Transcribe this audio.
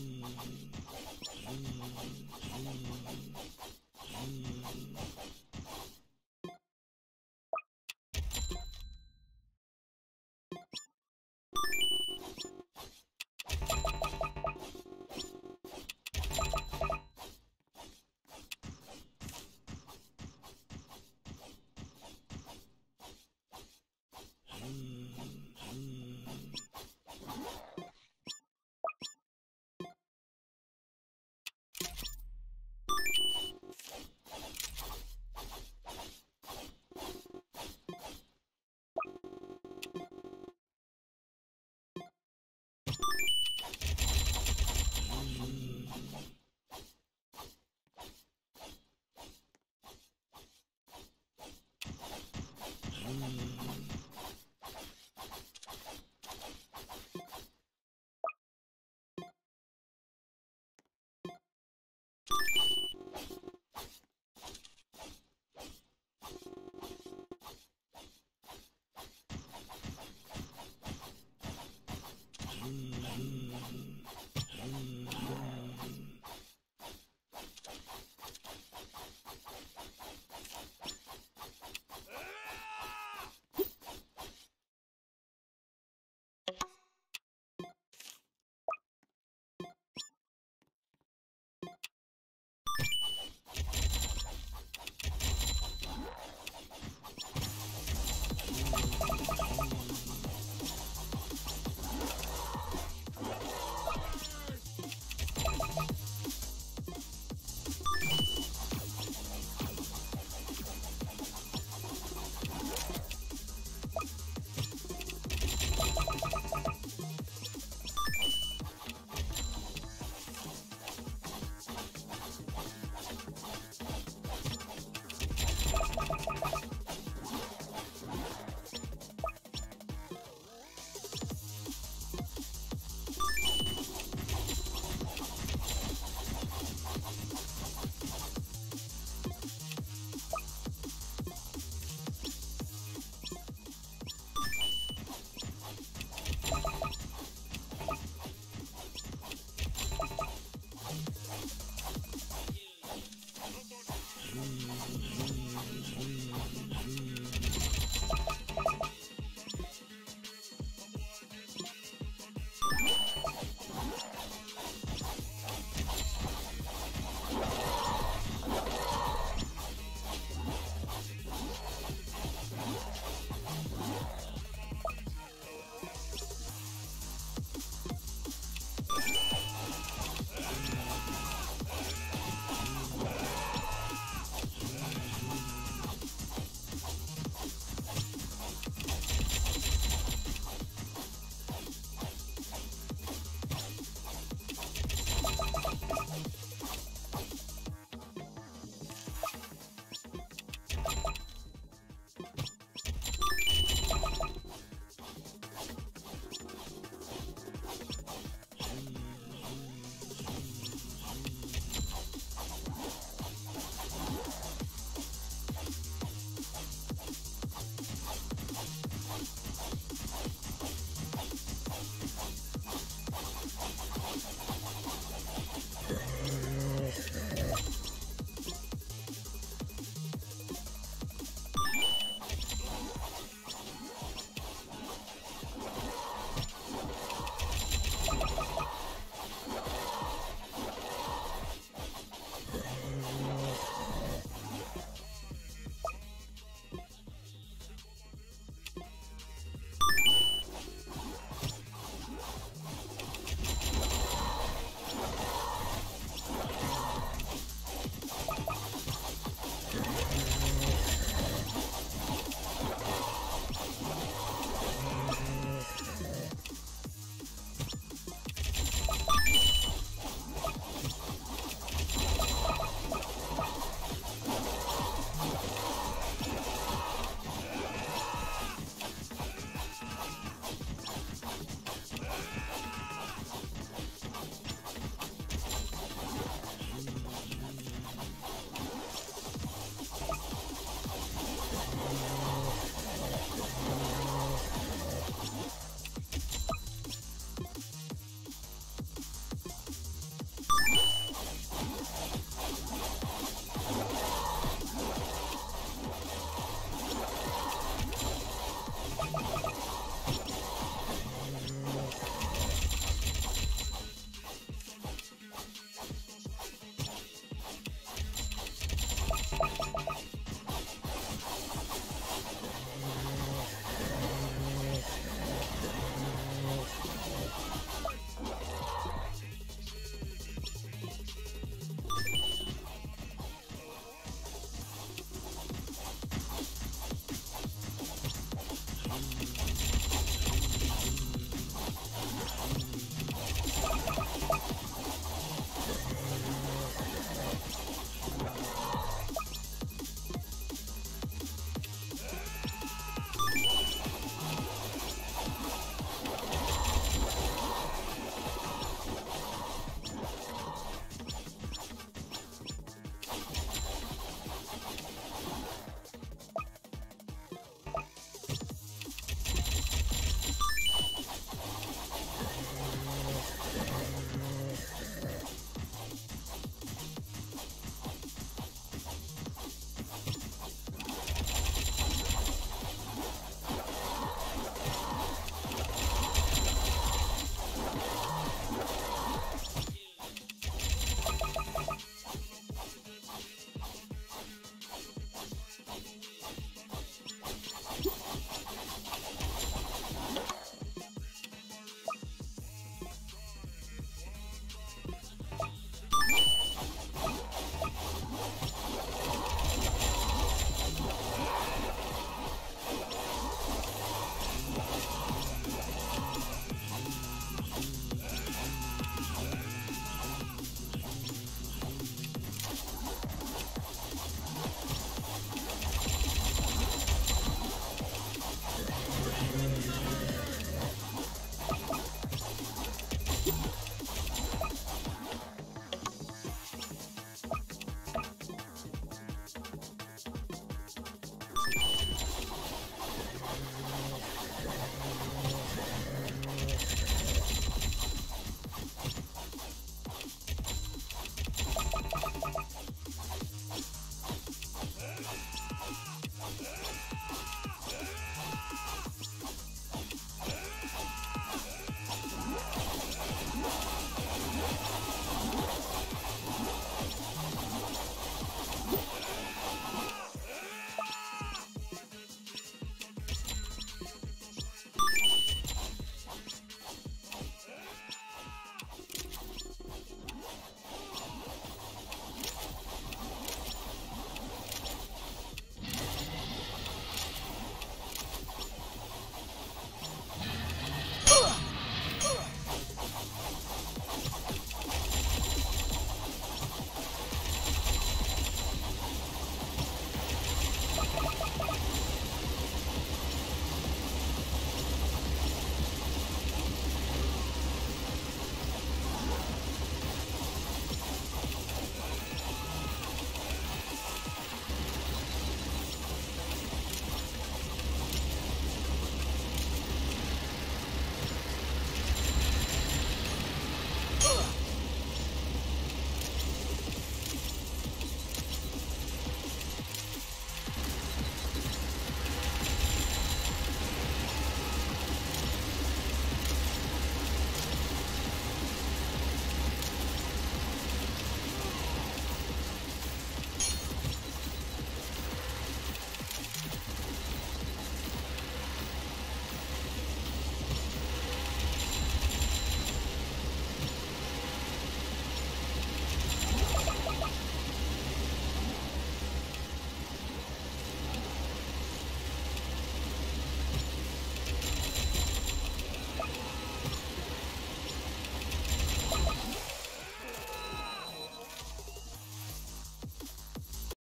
Mm-hmm. y